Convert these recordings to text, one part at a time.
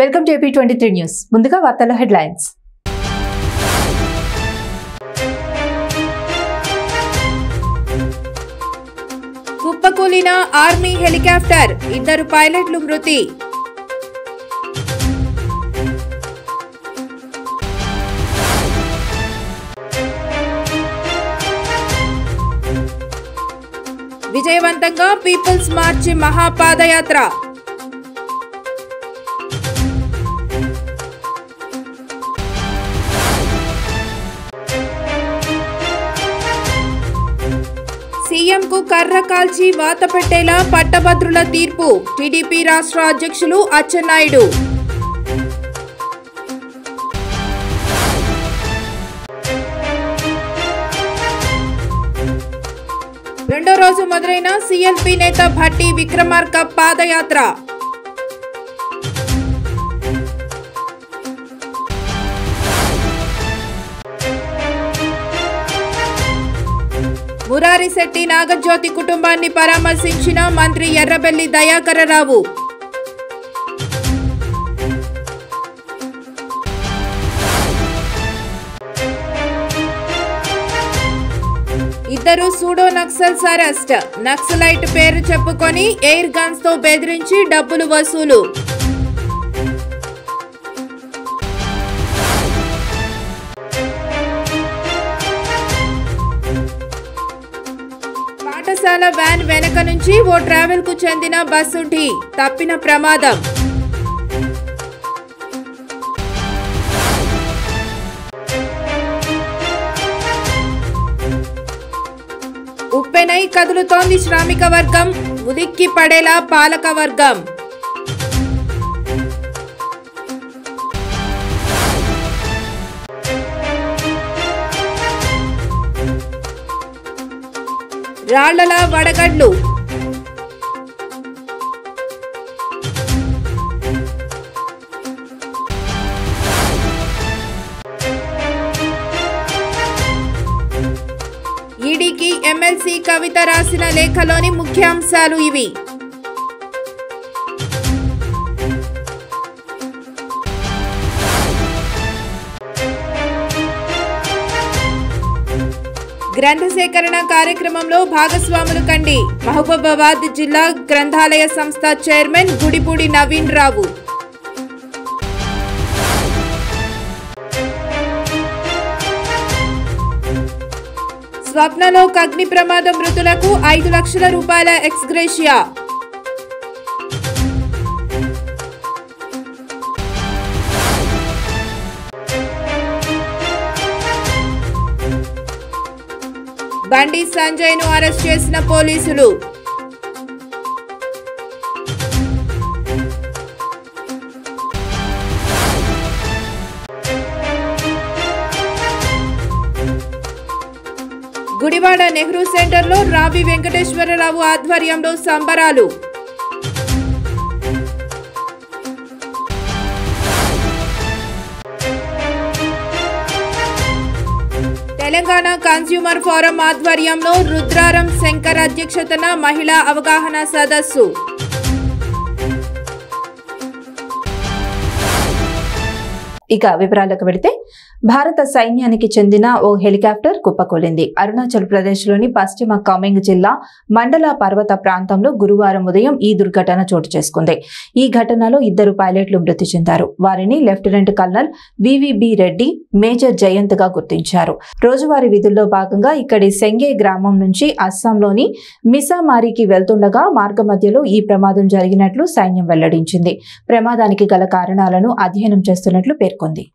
Welcome to AP twenty three news. ముందుగా వార్తల headlines. కుప్పకూలిన army helicopter ఇద్దరు పైలట్లు మృతి. విజయవంతంగా పీపుల్స్ మార్చి మహాపాదయాత్ర. సీఎంకు కర్ర కాల్చి వాత పెట్టేలా పట్టభద్రుల తీర్పు. టీడీపీ రాష్ట్ర అధ్యక్షులు అచ్చెన్నాయుడు. రెండో రోజు మొదలైన సీఎల్పీ నేత భట్టి విక్రమార్క పాదయాత్ర. మురారిశెట్టి నాగజ్యోతి కుటుంబాన్ని పరామర్శించిన మంత్రి ఎర్రబెల్లి దయాకరరావు. ఇద్దరు సూడో నక్సల్స్ అరెస్ట్ నక్సలైట్ పేరు చెప్పుకొని ఎయిర్ గన్స్తో బెదిరించి డబ్బులు వసూలు. వ్యాన్ వెనక నుంచి ఓ ట్రావెల్కు చెందిన బస్సు ఢీ తప్పిన ప్రమాదం. ఉప్పెనై కదులుతోంది శ్రామిక వర్గం ఉలిక్కి పడేలా పాలక వర్గం రాళ్ళల వడగడ్లు ఈడీకి ఎమ్మెల్సీ కవిత రాసిన లేఖలోని ముఖ్యాంశాలు ఇవి. గ్రంథ సేకరణ కార్యక్రమంలో భాగస్వాములు కండి. మహబూబాబాద్ జిల్లా గ్రంథాలయ సంస్థ చైర్మన్ గుడిపూడి నవీన్ రావు. స్వప్నలోక్ అగ్ని ప్రమాదం మృతులకు ఐదు లక్షల రూపాయల ఎక్స్గ్రేషియా. బండి సంజయ్ను అరెస్ట్ చేసిన పోలీసులు. గుడివాడ నెహ్రూ సెంటర్లో రావి వెంకటేశ్వరరావు ఆధ్వర్యంలో సంబరాలు. తెలంగాణ కన్స్యూమర్ ఫోరం ఆధ్వర్యంలో రుద్రారం శంకర్ అధ్యక్షతన మహిళా అవగాహన సదస్సు. ఇక వివరాలకు వెళితే భారత సైన్యానికి చెందిన ఓ హెలికాప్టర్ కుప్పకూలింది అరుణాచల్ ప్రదేశ్లోని పశ్చిమ కామెంగ్ జిల్లా మండల పర్వత ప్రాంతంలో గురువారం ఉదయం ఈ దుర్ఘటన చోటు చేసుకుంది. ఈ ఘటనలో ఇద్దరు పైలట్లు మృతి చెందారు. వారిని lieutenant colonel VVB Reddy major జయంత్గా గుర్తించారు. రోజువారీ విధుల్లో భాగంగా ఇక్కడి సెంగే గ్రామం నుంచి అస్సాంలోని మిసామారికి వెళ్తుండగా మార్గ మధ్యలో ఈ ప్రమాదం జరిగినట్లు సైన్యం వెల్లడించింది. ప్రమాదానికి గల కారణాలను అధ్యయనం చేస్తున్నట్లు పేర్కొంది.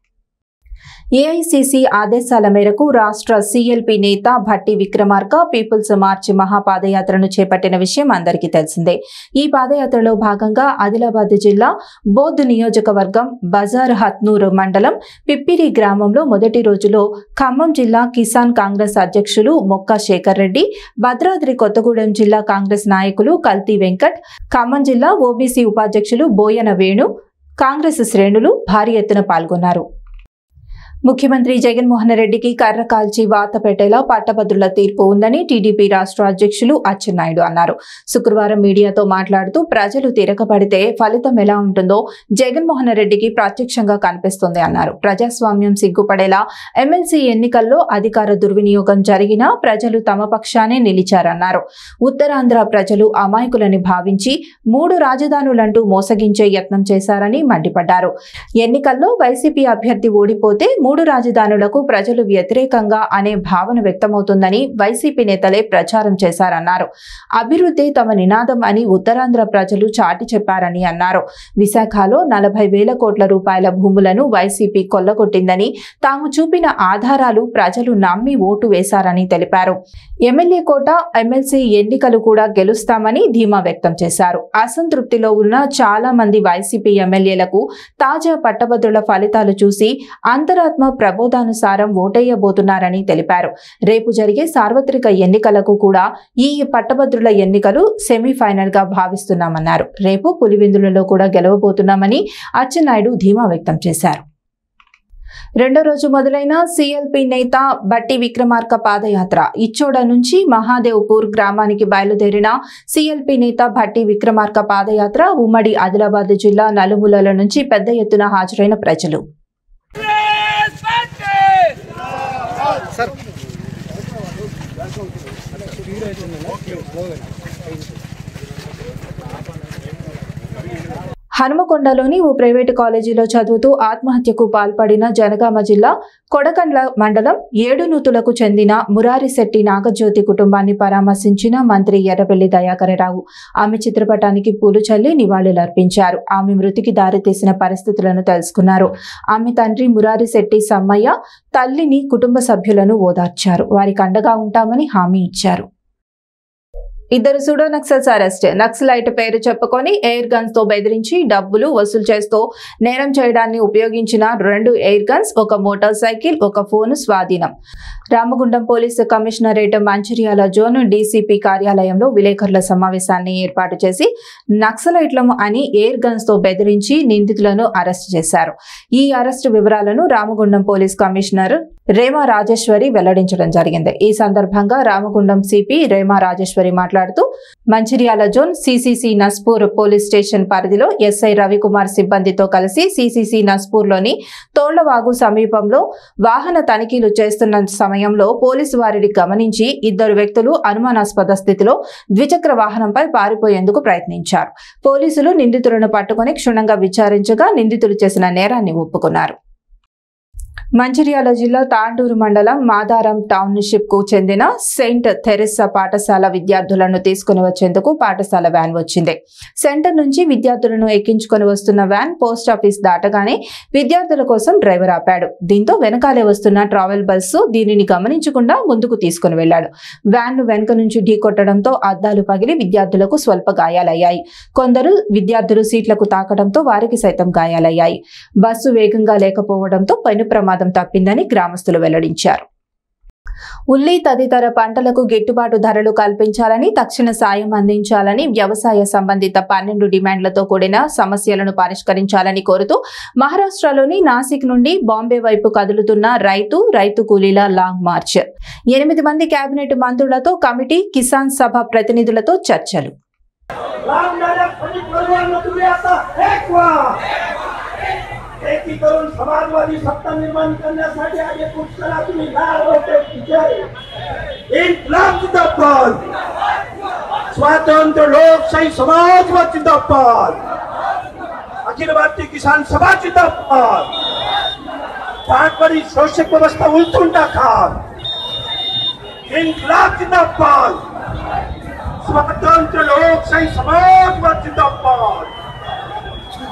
ఏఐసిసి ఆదేశాల మేరకు రాష్ట్ర సీఎల్పీ నేత భట్టి విక్రమార్క పీపుల్స్ మార్చ్ మహాపాదయాత్రను చేపట్టిన విషయం అందరికీ తెలిసిందే. ఈ పాదయాత్రలో భాగంగా ఆదిలాబాద్ జిల్లా బోధ్ నియోజకవర్గం బజార్ హత్నూర్ మండలం పిప్పిరి గ్రామంలో మొదటి రోజులో ఖమ్మం జిల్లా కిసాన్ కాంగ్రెస్ అధ్యక్షులు మొక్క శేఖర్ రెడ్డి భద్రాద్రి కొత్తగూడెం జిల్లా కాంగ్రెస్ నాయకులు కల్తీ వెంకట్ ఖమ్మం జిల్లా ఓబీసీ ఉపాధ్యక్షులు బోయన వేణు కాంగ్రెస్ శ్రేణులు భారీ ఎత్తున పాల్గొన్నారు. ముఖ్యమంత్రి జగన్మోహన్ రెడ్డికి కర్ర కాల్చి వాత పెట్టేలా పట్టభద్రుల తీర్పు ఉందని టీడీపీ రాష్ట్ర అధ్యక్షులు అచ్చెన్నాయుడు అన్నారు. శుక్రవారం మీడియాతో మాట్లాడుతూ ప్రజలు తిరగబడితే ఫలితం ఎలా ఉంటుందో జగన్మోహన్ రెడ్డికి ప్రత్యక్షంగా కనిపిస్తుంది అన్నారు. ప్రజాస్వామ్యం సిగ్గుపడేలా ఎమ్మెల్సీ ఎన్నికల్లో అధికార దుర్వినియోగం జరిగినా ప్రజలు తమ పక్షానే నిలిచారన్నారు. ఉత్తరాంధ్ర ప్రజలు అమాయకులని భావించి మూడు రాజధానులంటూ మోసగించే యత్నం చేశారని మండిపడ్డారు. ఎన్నికల్లో వైసీపీ అభ్యర్థి ఓడిపోతే మూడు రాజధానులకు ప్రజలు వ్యతిరేకంగా అనే భావన వ్యక్తమవుతుందని వైసీపీ నేతలే ప్రచారం చేశారన్నారు. అభివృద్ధి తమ నినాదం అని ఉత్తరాంధ్ర ప్రజలు చాటి చెప్పారని అన్నారు. విశాఖలో నలభై వేల కోట్ల రూపాయల భూములను వైసీపీ కొల్లగొట్టిందని తాము చూపిన ఆధారాలు ప్రజలు నమ్మి ఓటు వేశారని తెలిపారు. ఎమ్మెల్యే కోట ఎమ్మెల్సీ ఎన్నికలు కూడా గెలుస్తామని ధీమా వ్యక్తం చేశారు. అసంతృప్తిలో ఉన్న చాలా మంది వైసీపీ ఎమ్మెల్యేలకు తాజా పట్టభద్రుల ఫలితాలు చూసి అంతరాత్మ ప్రబోధానుసారం ఓటేయబోతున్నారని తెలిపారు. రేపు జరిగే సార్వత్రిక ఎన్నికలకు కూడా ఈ పట్టభద్రుల ఎన్నికలు సెమీఫైనల్గా భావిస్తున్నామన్నారు. రేపు పులివెందులలో కూడా గెలవబోతున్నామని అచ్చెన్నాయుడు ధీమా వ్యక్తం చేశారు. రెండో రోజు మొదలైన సిఎల్పి నేత బట్టి విక్రమార్క పాదయాత్ర. ఇచ్చోడ నుంచి మహాదేవ్పూర్ గ్రామానికి బయలుదేరిన సిఎల్పి నేత భట్టి విక్రమార్క పాదయాత్ర ఉమ్మడి ఆదిలాబాద్ జిల్లా నలుమూలల నుంచి పెద్ద ఎత్తున హాజరైన ప్రజలు. pasar. Okay. హనుమకొండలోని ఓ ప్రైవేటు కాలేజీలో చదువుతూ ఆత్మహత్యకు పాల్పడిన జనగామ జిల్లా కొడకండ్ల మండలం ఏడునూతులకు చెందిన మురారిశెట్టి నాగజ్యోతి కుటుంబాన్ని పరామర్శించిన మంత్రి ఎర్రబెల్లి దయాకరరావు. ఆమె చిత్రపటానికి పూలు చల్లి నివాళులర్పించారు. ఆమె మృతికి దారితీసిన పరిస్థితులను తెలుసుకున్నారు. ఆమె తండ్రి మురారిశెట్టి సమ్మయ్య తల్లిని కుటుంబ సభ్యులను ఓదార్చారు. వారికి అండగా ఉంటామని హామీ ఇచ్చారు. ఇద్దరు సుడో నక్సల్స్ అరెస్ట్. నక్సలైట్ పేరు చెప్పుకొని ఎయిర్ గన్స్తో బెదిరించి డబ్బులు వసూలు చేస్తూ నేరం చేయడాన్ని ఉపయోగించిన రెండు ఎయిర్ గన్స్ ఒక మోటార్ సైకిల్ ఒక ఫోన్ స్వాధీనం. Ramagundam police commissionerate Mancherial zone DCP కార్యాలయంలో విలేకరుల సమావేశాన్ని ఏర్పాటు చేసి నక్సలైట్లము అని ఎయిర్ గన్స్తో బెదిరించి నిందితులను అరెస్ట్ చేశారు. ఈ అరెస్టు వివరాలను రామగుండం పోలీస్ కమిషనర్ రేమా రాజేశ్వరి వెల్లడించడం జరిగింది. ఈ సందర్భంగా రామగుండం సిపి రేమా రాజేశ్వరి మాట్లాడుతూ Mancherial zone CCC Naspur police station పరిధిలో ఎస్ఐ రవికుమార్ సిబ్బందితో కలిసి సిసిసి నస్పూర్లోని తోళ్ళవాగు సమీపంలో వాహన తనిఖీలు చేస్తున్న సమయంలో పోలీసు వారిని గమనించి ఇద్దరు వ్యక్తులు అనుమానాస్పద స్థితిలో ద్విచక్ర వాహనంపై పారిపోయేందుకు ప్రయత్నించారు. పోలీసులు నిందితులను పట్టుకుని క్షుణ్ణంగా విచారించగా నిందితులు చేసిన నేరాన్ని ఒప్పుకున్నారు. మంచిర్యాల జిల్లా తాండూరు మండలం మాదారం టౌన్షిప్కు చెందిన సెయింట్ థెరెస్సా పాఠశాల విద్యార్థులను తీసుకుని వచ్చేందుకు పాఠశాల వ్యాన్ వచ్చింది. సెంటర్ నుంచి విద్యార్థులను ఎక్కించుకొని వస్తున్న వ్యాన్ పోస్ట్ ఆఫీస్ దాటగానే విద్యార్థుల కోసం డ్రైవర్ ఆపాడు. దీంతో వెనకాలే వస్తున్న ట్రావెల్ బస్సు దీనిని గమనించకుండా ముందుకు తీసుకుని వెళ్ళాడు వ్యాన్ను వెనుక నుంచి ఢీకొట్టడంతో అద్దాలు పగిలి విద్యార్థులకు స్వల్ప గాయాలయ్యాయి. కొందరు విద్యార్థులు సీట్లకు తాకడంతో వారికి సైతం గాయాలయ్యాయి. బస్సు వేగంగా లేకపోవడంతో పైన ప్రమాదం తప్పిందని గ్రామస్తులు వెల్లడించారు. ఉల్లి తదితర పంటలకు గిట్టుబాటు ధరలు కల్పించాలని తక్షణ సాయం అందించాలని వ్యవసాయ సంబంధిత పన్నెండు డిమాండ్లతో కూడిన సమస్యలను పరిష్కరించాలని కోరుతూ మహారాష్ట్రలోని నాసిక్ నుండి బాంబే వైపు కదులుతున్న రైతు రైతు కూలీల లాంగ్ మార్చ్. ఎనిమిది మంది కేబినెట్ మంత్రులతో కమిటీ కిసాన్ సభ ప్రతినిధులతో చర్చలు. व्हा एकीकरण समाजवादी सत्ता निर्माण करण्यासाठी आज एक उत्सला तुम्ही लाल होते. विजय इन्कलाब जिंदाबाद. स्वातंत्र्य लोकशाही समाजवाद जिंदाबाद. अखिल भारतीय किसान सभा जिंदाबाद. पाटवाडी शोषक व्यवस्था उलटून टाका. इन्कलाब जिंदाबाद. स्वतंत्र लोकशाही समाजवाद जिंदाबाद.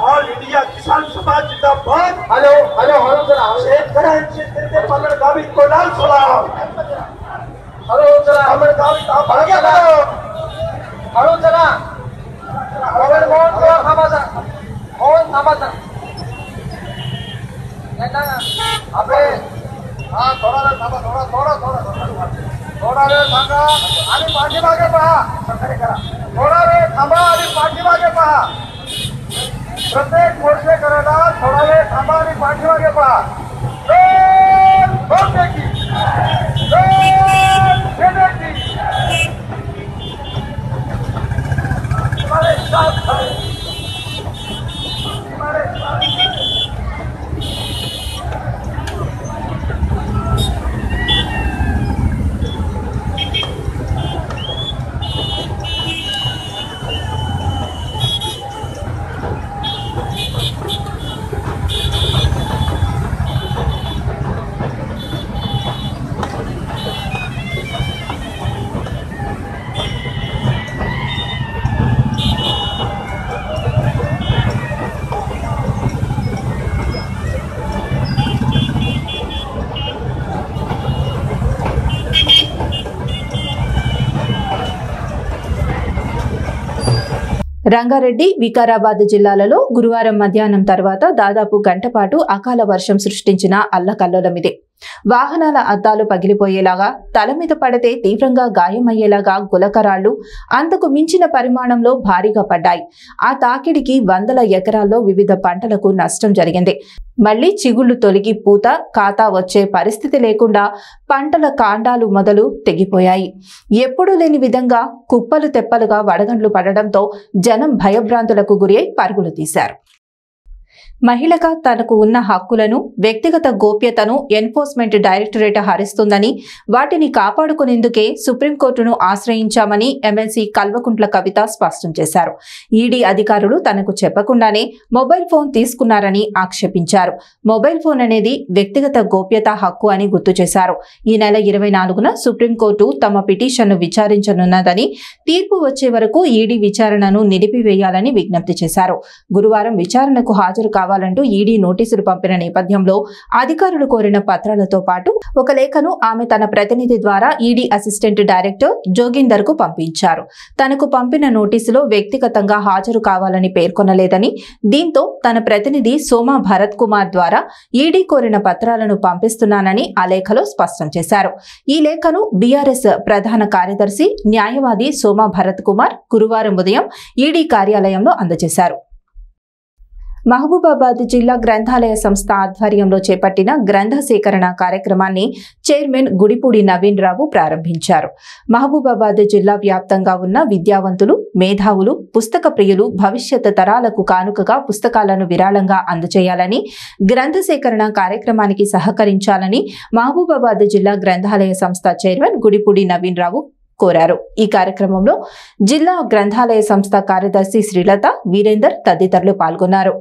ऑल इंडिया किसान समाज जिंदाबाद हॅलो हॅलो हॅलो जरा शेतकऱ्यांचे ते पगड गावी कोणाल सलाम हॅलो जरा पगड गावी भाग्य हॅलो जरा पगड मोहन थोडा थांबाचा मोहन थांबाचा आपले हा थोडा वेळ थांबा थोडा थोडा थोडा थोडा वेळ थांबा आणि पाठीमागे पहा करा थोडा वेळ थांबा आणि पाठीमागे पहा प्रत्येक मोर्चेकराला थोडा वेळ थांबा आणि पाठीमागे पास। రంగారెడ్డి వికారాబాద్ జిల్లాలలో గురువారం మధ్యాహ్నం తర్వాత దాదాపు గంటపాటు అకాల వర్షం సృష్టించిన అల్లకల్లోలమిదే. వాహనాల అద్దాలు పగిలిపోయేలాగా తల మీద పడితే తీవ్రంగా గాయమయ్యేలాగా గులకరాళ్ళు అంతకు మించిన పరిమాణంలో భారీగా పడ్డాయి. ఆ తాకిడికి వందల ఎకరాల్లో వివిధ పంటలకు నష్టం జరిగింది. మళ్ళీ చిగుళ్ళు తొలగి పూత ఖాతా వచ్చే పరిస్థితి లేకుండా పంటల కాండాలు మొదలు తెగిపోయాయి. ఎప్పుడూ లేని విధంగా కుప్పలు తెప్పలుగా వడగండ్లు పడడంతో జనం భయభ్రాంతులకు గురి పరుగులు తీశారు. మహిళగా తనకు ఉన్న హక్కులను వ్యక్తిగత గోప్యతను ఎన్ఫోర్స్మెంట్ డైరెక్టరేట్ హరిస్తుందని వాటిని కాపాడుకునేందుకే సుప్రీంకోర్టును ఆశ్రయించామని ఎమ్మెల్సీ కల్వకుంట్ల కవిత స్పష్టం చేశారు. ఈడీ అధికారులు తనకు చెప్పకుండానే మొబైల్ ఫోన్ తీసుకున్నారని ఆక్షేపించారు. మొబైల్ ఫోన్ అనేది వ్యక్తిగత గోప్యత హక్కు అని గుర్తు చేశారు. ఈ నెల ఇరవై నాలుగున సుప్రీంకోర్టు తమ పిటిషన్ను విచారించనున్నదని తీర్పు వచ్చే వరకు ఈడీ విచారణను నిలిపివేయాలని విజ్ఞప్తి చేశారు. గురువారం విచారణకు హాజరు కావాలంటూ ఈడీ నోటీసులు పంపిన నేపథ్యంలో అధికారులు కోరిన పత్రాలతో పాటు ఒక లేఖను ఆమె తన ప్రతినిధి ద్వారా ఈడీ అసిస్టెంట్ డైరెక్టర్ జోగిందర్కు పంపించారు. తనకు పంపిన నోటీసులో వ్యక్తిగతంగా హాజరు కావాలని పేర్కొనలేదని దీంతో తన ప్రతినిధి సోమా భరత్ కుమార్ ద్వారా ఈడీ కోరిన పత్రాలను పంపిస్తున్నానని ఆ లేఖలో స్పష్టం చేశారు. ఈ లేఖను బీఆర్ఎస్ ప్రధాన కార్యదర్శి న్యాయవాది సోమా భరత్ కుమార్ గురువారం ఉదయం ఈడీ కార్యాలయంలో అందజేశారు. మహబూబాబాద్ జిల్లా గ్రంథాలయ సంస్థ ఆధ్వర్యంలో చేపట్టిన గ్రంథ సేకరణ కార్యక్రమాన్ని చైర్మన్ గుడిపూడి నవీన్ రావు ప్రారంభించారు. మహబూబాబాద్ జిల్లా వ్యాప్తంగా ఉన్న విద్యావంతులు మేధావులు పుస్తక ప్రియులు భవిష్యత్ తరాలకు కానుకగా పుస్తకాలను విరాళంగా అందజేయాలని గ్రంథ సేకరణ కార్యక్రమానికి సహకరించాలని మహబూబాబాద్ జిల్లా గ్రంథాలయ సంస్థ చైర్మన్ గుడిపూడి నవీన్ రావు కోరారు. ఈ కార్యక్రమంలో జిల్లా గ్రంథాలయ సంస్థ కార్యదర్శి శ్రీలత వీరేందర్ తదితరులు పాల్గొన్నారు.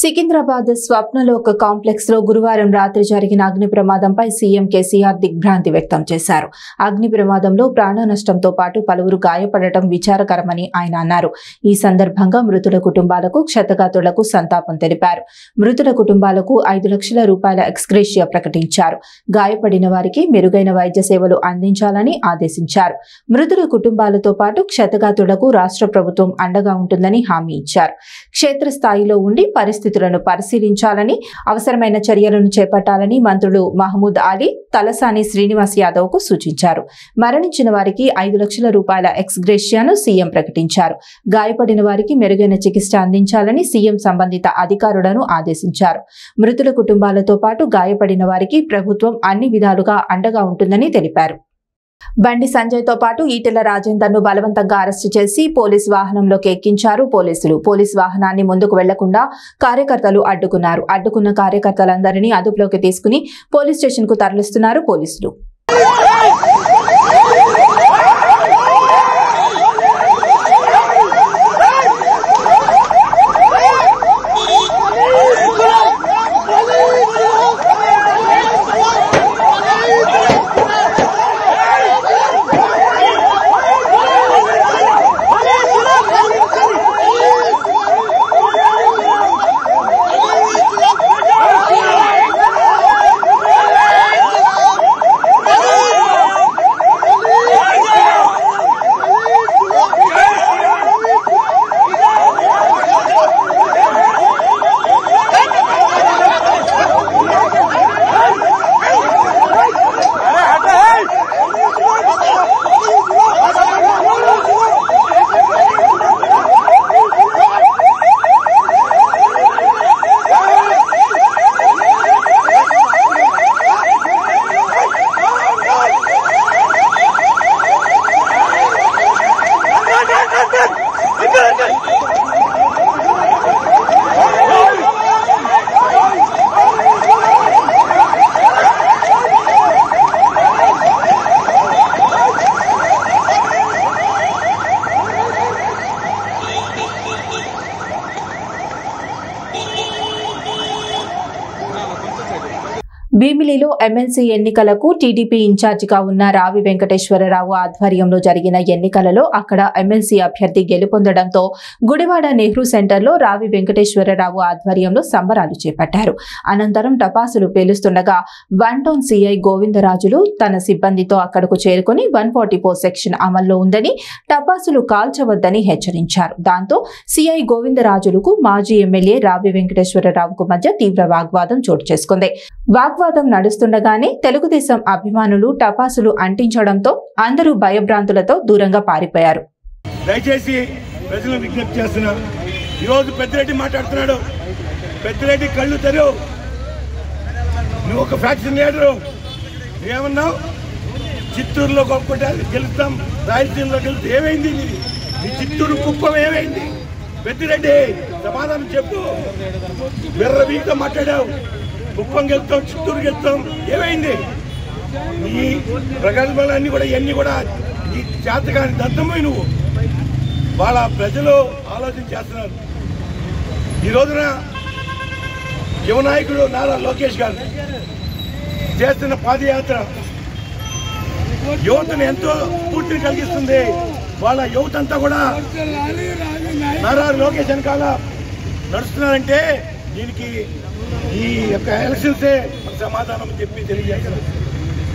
సికింద్రాబాద్ స్వప్నలోక కాంప్లెక్స్లో గురువారం రాత్రి జరిగిన అగ్ని ప్రమాదంపై సీఎం కేసీఆర్ దిగ్భ్రాంతి వ్యక్తం చేశారు. అగ్ని ప్రమాదంలో ప్రాణ నష్టంతో పాటు పలువురు గాయపడటం విచారకరమని ఆయన అన్నారు. ఈ సందర్భంగా మృతుల కుటుంబాలకు క్షతగాతులకు సంతాపం తెలిపారు. మృతుల కుటుంబాలకు ఐదు లక్షల రూపాయల ఎక్స్గ్రేషియా ప్రకటించారు. గాయపడిన వారికి మెరుగైన వైద్య సేవలు అందించాలని ఆదేశించారు. మృతుల కుటుంబాలతో పాటు క్షతగాతులకు రాష్ట్ర ప్రభుత్వం అండగా ఉంటుందని హామీ ఇచ్చారు. క్షేత్రస్థాయిలో ఉండి పరిస్థితి పరిస్థితులను పరిశీలించాలని అవసరమైన చర్యలను చేపట్టాలని మంత్రులు మహమూద్ అలీ తలసాని శ్రీనివాస్ యాదవ్కు సూచించారు. మరణించిన వారికి ఐదు లక్షల రూపాయల ఎక్స్గ్రేషియాను సీఎం ప్రకటించారు. గాయపడిన వారికి మెరుగైన చికిత్స అందించాలని సీఎం సంబంధిత అధికారులను ఆదేశించారు. మృతుల కుటుంబాలతో పాటు గాయపడిన వారికి ప్రభుత్వం అన్ని విధాలుగా అండగా ఉంటుందని తెలిపారు. బండి సంజయ్తో పాటు ఈటెల రాజేందర్ను బలవంతంగా అరెస్టు చేసి పోలీస్ వాహనంలోకి ఎక్కించారు పోలీసులు. పోలీస్ వాహనాన్ని ముందుకు వెళ్ళకుండా కార్యకర్తలు అడ్డుకున్నారు. అడ్డుకున్న కార్యకర్తలందరినీ అదుపులోకి తీసుకుని పోలీస్ స్టేషన్కు తరలిస్తున్నారు పోలీసులు. ఎమ్మెల్సీ ఎన్నికలకు టీడీపీ ఇన్ఛార్జిగా ఉన్న రావి వెంకటేశ్వరరావు ఆధ్వర్యంలో జరిగిన ఎన్నికలలో అక్కడ ఎమ్మెల్సీ అభ్యర్థి గెలుపొందడంతో గుడివాడ నెహ్రూ సెంటర్లో రావి వెంకటేశ్వరరావు ఆధ్వర్యంలో సంబరాలు చేపట్టారు. అనంతరం టపాసులు పేలుస్తుండగా వన్ టౌన్ సీఐ గోవిందరాజులు తన సిబ్బందితో అక్కడకు చేరుకుని వన్ ఫార్టీ ఫోర్ సెక్షన్ అమల్లో ఉందని టపాసులు కాల్చవద్దని హెచ్చరించారు. దాంతో సీఐ గోవిందరాజులకు మాజీ ఎమ్మెల్యే రావి వెంకటేశ్వరరావుకు మధ్య తీవ్ర వాగ్వాదం చోటు చేసుకుంది. వాగ్వాదం నడుస్తుండగానే తెలుగుదేశం అభిమానులు టపాసులు అంటించడంతో అందరూ భయభ్రాంతులతో దూరంగా పారిపోయారు. దయచేసి ప్రజలను విజ్ఞప్తి చేస్తున్నా ఈరోజు పెద్దిరెడ్డి మాట్లాడుతున్నాడు. పెద్దిరెడ్డి కళ్ళు తెరువు. నువ్వు ఒక ఫ్యాక్షన్ లీడరు. ఏమన్నావు చిత్తూరులో గొప్ప గెలుస్తాం. రాయలసీమలో గెలుస్తే ఏమైంది? నీ చిత్తూరు కుప్పం ఏమైంది? పెద్దిరెడ్డి సమాధానం చెప్పు. బిర్ర వీటితో మాట్లాడావు. కుప్పం గెలుతాం చిత్తూరు గెలుతాం. ఏమైంది? ఈ ప్రగల్భాలన్నీ కూడా ఇవన్నీ కూడా ఈ చేతగాని దత్తమై నువ్వు. వాళ్ళ ప్రజలు ఆలోచన చేస్తున్నారు. ఈ రోజున యువ నాయకుడు నారా లోకేష్ గారు చేస్తున్న పాదయాత్ర యువతను ఎంతో స్ఫూర్తిని కలిగిస్తుంది. వాళ్ళ యువత అంతా కూడా నారా లోకేష్ వెనకాల నడుస్తున్నారంటే దీనికి ఈ యొక్క ఎలక్షన్సే మనకు సమాధానం చెప్పి తెలియజేస్తారు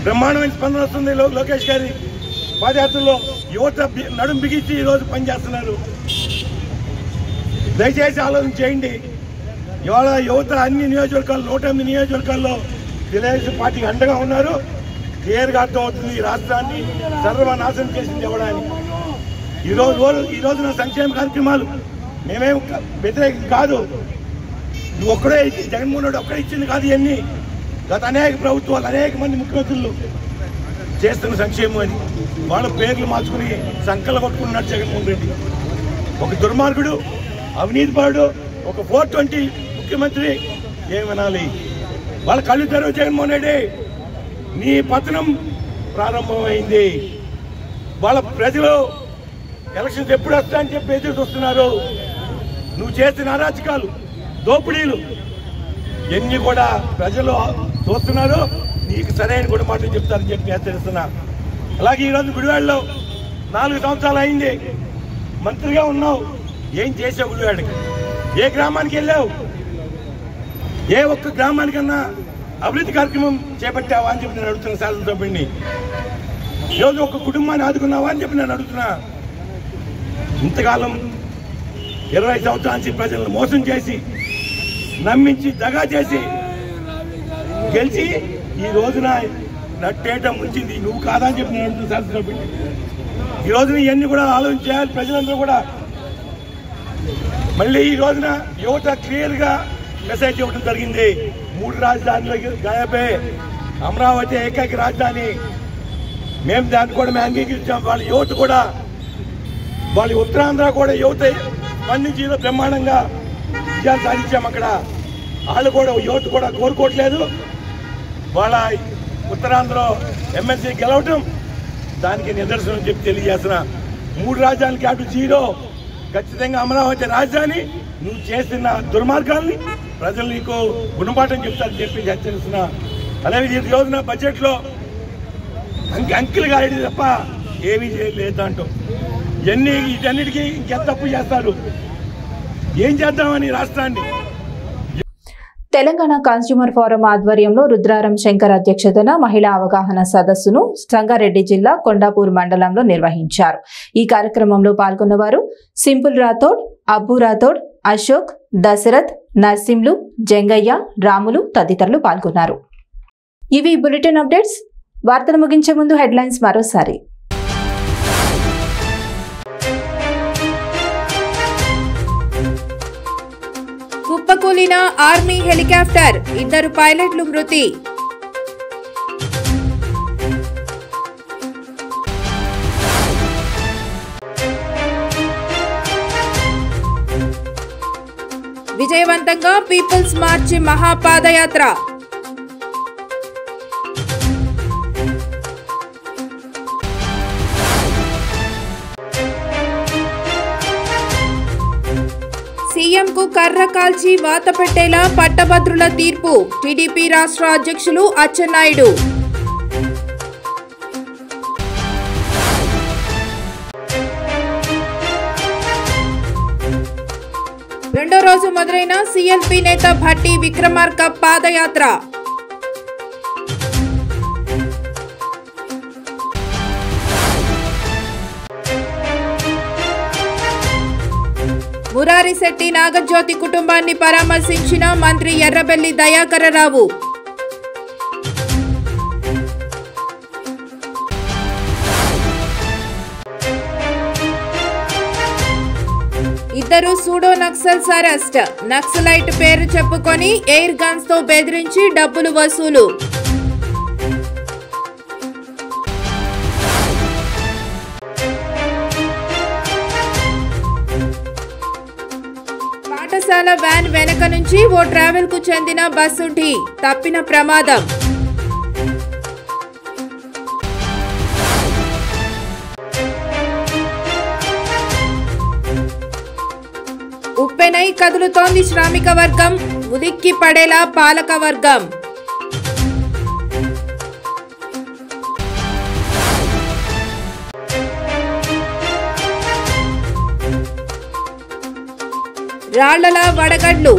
బ్రహ్మాండమైన స్పందన వస్తుంది లో- లోకేష్ గారి పాదయాత్రలో. యువత నడుం బిగించి ఈరోజు పనిచేస్తున్నారు. దయచేసి ఆలోచన చేయండి. ఇవాళ యువత అన్ని నియోజకవర్గాలు నూట ఎనిమిది నియోజకవర్గాల్లో తెలుగుదేశం పార్టీకి అండగా ఉన్నారు. క్లియర్గా అర్థమవుతుంది ఈ రాష్ట్రాన్ని. సర్వనాశనం చేసింది ఇవ్వడానికి ఈ రోజు ఈ రోజున సంక్షేమ కార్యక్రమాలు మేమేం వ్యతిరేకం కాదు. నువ్వు ఒక్కడే ఇచ్చి- జగన్మోహన్ రెడ్డి ఒక్కడే ఇచ్చింది కాదు ఇవన్నీ. గత అనేక ప్రభుత్వాలు అనేక మంది ముఖ్యమంత్రులు చేస్తున్న సంక్షేమం అని వాళ్ళ పేర్లు మార్చుకుని సంకల కొట్టుకున్నాడు జగన్మోహన్ రెడ్డి. ఒక దుర్మార్గుడు అవినీతిపరుడు ఒక ఫోర్ ట్వంటీ ముఖ్యమంత్రి ఏమనాలి వాళ్ళ కళ్ళు తెరవు జగన్మోహన్ రెడ్డి. నీ పతనం ప్రారంభమైంది. వాళ్ళ ప్రజలు ఎలక్షన్స్ ఎప్పుడు వస్తాయని చెప్పి ఎదురు చూస్తున్నారు. నువ్వు చేసిన అరాచకాలు దోపిడీలు. ఎన్ని కూడా ప్రజలు చూస్తున్నారు నీకు సరైన గుణమాటలు చెప్తారని చెప్పి హెచ్చరిస్తున్నా అలాగే ఈరోజు గుడివాడలో నాలుగు సంవత్సరాలు అయింది. మంత్రిగా ఉన్నావు. ఏం చేసావు గుడివాడికి? ఏ గ్రామానికి వెళ్ళావు? ఏ ఒక్క గ్రామానికన్నా అభివృద్ధి కార్యక్రమం చేపట్టావా అని చెప్పి నేను అడుగుతున్నా శాసనసభ్యుడిని ఈరోజు ఒక కుటుంబాన్ని ఆదుకున్నావా అని చెప్పి నేను అడుగుతున్నా. ఇంతకాలం ఇరవై సంవత్సరాల నుంచి ప్రజలను మోసం చేసి నమ్మించి దగా చేసి గెలిచి ఈ రోజున నట్టేట ముంచింది. నువ్వు కాదని చెప్పి నేను అడుగుతున్నా ఈ రోజున ఇవన్నీ కూడా ఆలోచన చేయాలి. ప్రజలందరూ కూడా మళ్ళీ ఈ రోజున యువత క్లియర్గా మెసేజ్ ఇవ్వడం జరిగింది. మూడు రాజధానులు గాయపే అమరావతి ఏకైక రాజధాని. మేము దాన్ని కూడా మేము అంగీకరించాం. వాళ్ళ యువత కూడా వాళ్ళ ఉత్తరాంధ్ర కూడా యువత స్పందించి బ్రహ్మాండంగా విజయాలు సాధించాం అక్కడ. వాళ్ళు కూడా యువత కూడా కోరుకోవట్లేదు. వాళ్ళ ఉత్తరాంధ్ర ఎమ్మెల్సీ గెలవటం దానికి నిదర్శనం చెప్పి తెలియజేసిన మూడు రాజ్యాలకి అటు జీరో. ఖచ్చితంగా అమరావతి రాజధాని. నువ్వు చేస్తున్న దుర్మార్గాల్ని ప్రజలు నీకు గుణపాఠం చెప్తారని చెప్పి హెచ్చరిస్తున్న. అలాగే ఈ రోజున బడ్జెట్లో అంక అంకిల్ గారి తప్ప ఏమీ చేయలేదు అంటూ. ఇవన్నీ వీటన్నిటికీ ఇంకెంత తప్పు చేస్తారు? ఏం చేద్దామని రాష్ట్రాన్ని? తెలంగాణ కన్స్యూమర్ ఫోరం ఆధ్వర్యంలో రుద్రారం శంకర్ అధ్యక్షతన మహిళా అవగాహన సదస్సును సంగారెడ్డి జిల్లా కొండాపూర్ మండలంలో నిర్వహించారు. ఈ కార్యక్రమంలో పాల్గొన్నవారు సింపుల్ రాథోడ్ అబ్బు రాథోడ్ అశోక్ దశరథ్ నర్సింలు జంగయ్య రాములు తదితరులు పాల్గొన్నారు. ఇవి బులెటిన్ అప్డేట్స్. వార్తలు ముగించే ముందు హెడ్లైన్స్ మరోసారి. కూలిన ఆర్మీ హెలికాప్టర్ ఇద్దరు పైలట్లు మృతి. విజయవంతంగా పీపుల్స్ మార్చి మహాపాదయాత్ర. సీఎం కర్ర కాల్చి వాత పెట్టేలా పట్టభద్రుల తీర్పు. టీడీపీ రాష్ట్ర అధ్యక్షులు అచ్చెన్నాయుడు. రెండో రోజు మొదలైన సీఎల్పీ నేత భట్టి విక్రమార్క పాదయాత్ర. మురారిశెట్టి నాగజ్యోతి కుటుంబాన్ని పరామర్శించిన మంత్రి ఎర్రబెల్లి దయాకరరావు. ఇద్దరు సూడో నక్సల్స్ అరెస్ట్ నక్సలైట్ పేరు చెప్పుకొని ఎయిర్ గన్స్తో బెదిరించి డబ్బులు వసూలు. వ్యాన్ వెనక నుంచి ఓ ట్రావెల్కు చెందిన బస్సు ఢీ తప్పిన ప్రమాదం. ఉప్పెనై కదులుతోంది శ్రామిక వర్గం. ఉదిక్కి పడేలా పాలక వర్గం. రాళ్ళల వడగడ్లు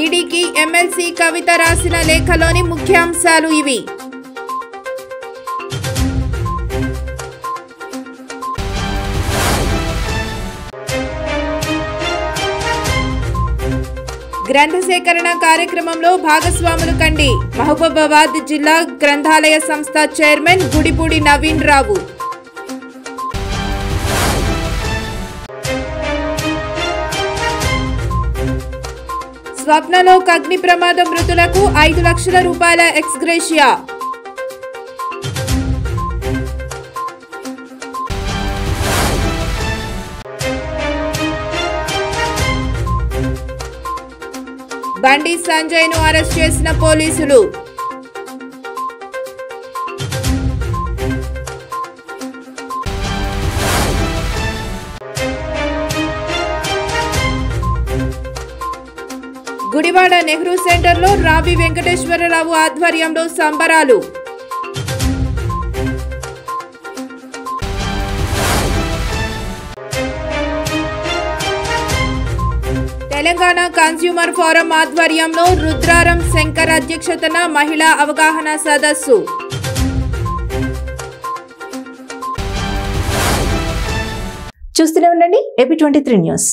ఈడీకి ఎమ్మెల్సీ కవిత రాసిన లేఖలోని ముఖ్యాంశాలు ఇవి. గ్రంథ సేకరణ కార్యక్రమంలో భాగస్వాములు కండి. మహబూబాబాద్ జిల్లా గ్రంథాలయ సంస్థ చైర్మన్ గుడిపూడి నవీన్ రావు. స్వప్నలోక్ అగ్ని ప్రమాద మృతులకు ఐదు లక్షల రూపాయల ఎక్స్గ్రేషియా. బండి సంజయ్ను అరెస్ట్ చేసిన పోలీసులు. గుడివాడ నెహ్రూ సెంటర్లో రావి వెంకటేశ్వరరావు ఆధ్వర్యంలో సంబరాలు. తెలంగాణ కన్స్యూమర్ ఫోరం ఆధ్వర్యంలో రుద్రారం శంకర్ అధ్యక్షతన మహిళా అవగాహన సదస్సు. చూస్తూనే ఉండండి ఏపీ ట్వంటీ త్రీ న్యూస్.